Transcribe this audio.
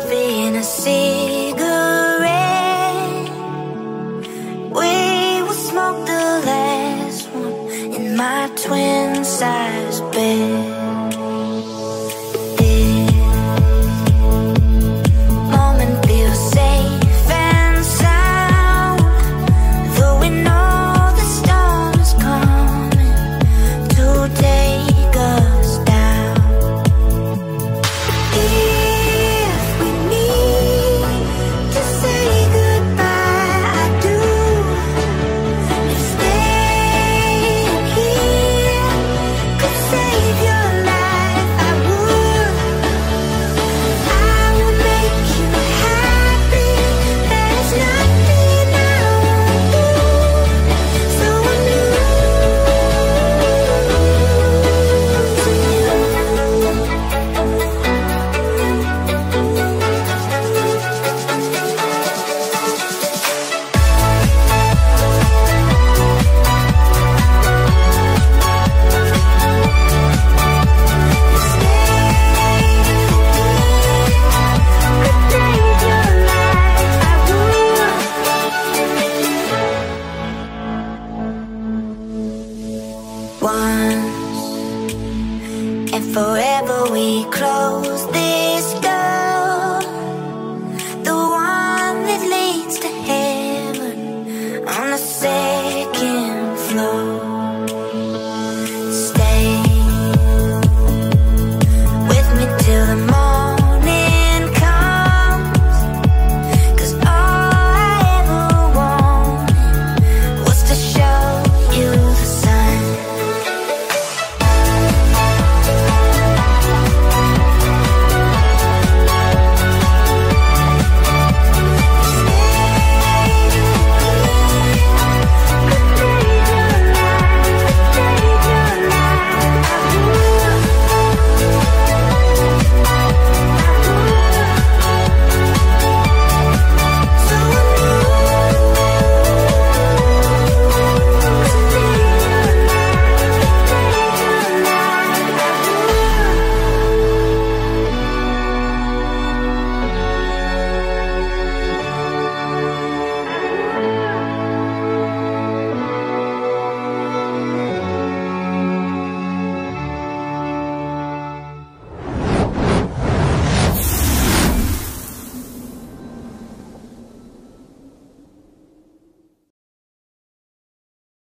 coffee and a cigarette. We will smoke the last one in my twin size once and forever we close this